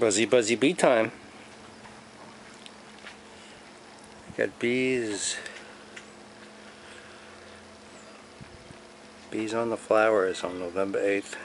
Buzzy buzzy bee time. Got bees. Bees on the flowers on November 8th.